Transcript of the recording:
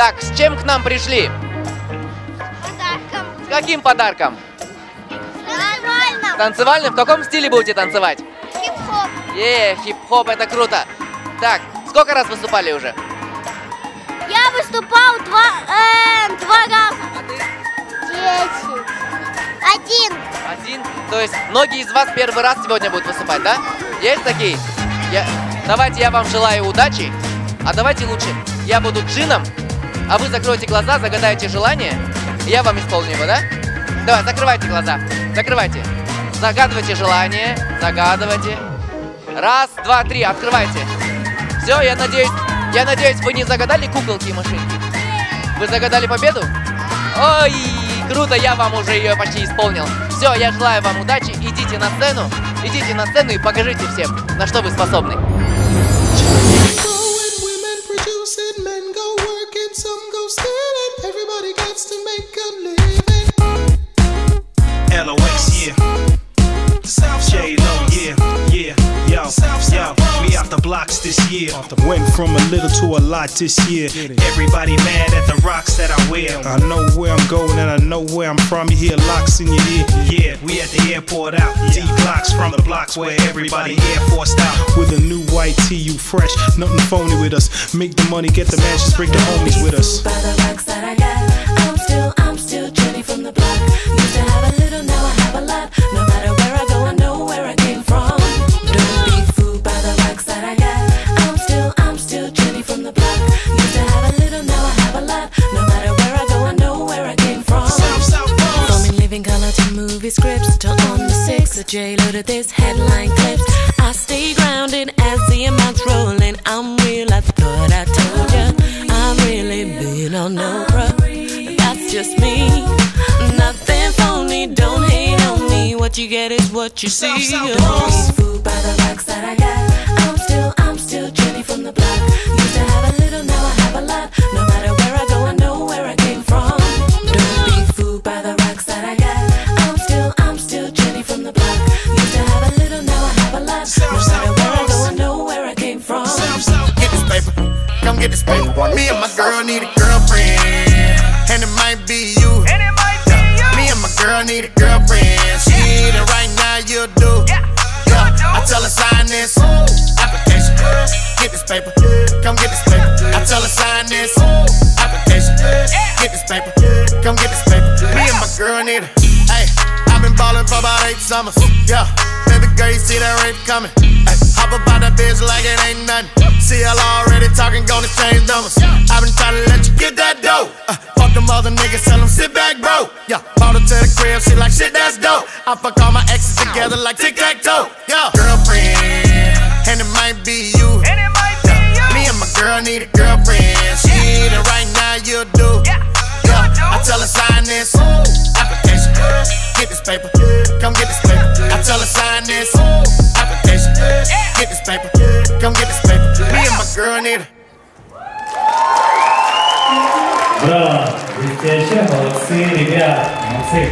Так, с чем к нам пришли? Подарком. С каким подарком? Нормально. Танцевальным? В каком стиле будете танцевать? Хип-хоп. Е, хип-хоп, это круто. Так, сколько раз выступали уже? Я выступал два, э, два раза. Десять. Один. Один. То есть многие из вас первый раз сегодня будут выступать, да? Есть такие? Я... Давайте я вам желаю удачи. А давайте лучше я буду джином, а вы закройте глаза, загадаете желание, и я вам исполню его, да? Давай, закрывайте глаза. Закрывайте. Загадывайте желание. Загадывайте. Раз, два, три. Открывайте. Все, я надеюсь, я надеюсь, вы не загадали куколки и машинки. Вы загадали победу? Ой, круто, я вам уже ее почти исполнил. Все, я желаю вам удачи. Идите на сцену, идите на сцену и покажите всем, на что вы способны. Blocks this year. Went from a little to a lot this year. Everybody mad at the rocks that I wear. I know where I'm going and I know where I'm from. You hear locks in your ear. Yeah, we at the airport out. D blocks from the blocks where everybody air forced out. With a new white tee, you fresh. Nothing phony with us. Make the money, get the matches, bring the homies with us. The six. A J loaded this headline clips. I stay grounded as the amounts rolling. I'm real, I thought I told ya. I'm really been on no bruh. That's just me. Nothing phony, don't hate on me. What you get is what you see. Fooled by the rocks get this paper. Me and my girl need a girlfriend, and it might be you. Yeah. Me and my girl need a girlfriend. She need it right now, you do. Yeah. I tell her sign this application. Get this paper, come get this paper. I tell her sign this application. Get this paper, come get this paper. Me and my girl need it. Hey, I've been ballin' for about eight summers. Yeah, baby girl, you see that rape coming. Ay, hop up out that bitch like it ain't nothing. See, y'all already talking, gonna change numbers. I've been trying to let you get that dough. Uh, fuck them other niggas, tell them sit back, bro. Yeah, bought her to the crib, she like shit, that's dope. I fuck all my exes together like tic tac toe. Yeah, girlfriend, and it might be you. Yeah, me and my girl need a girlfriend. She need it right now, you do. Yeah, I tell her sign this application. Get this paper, come get this paper. I tell her sign this application. Get this paper, come get this paper Me and my girl need it. Браво! Блестяще, молодцы, ребят, молодцы.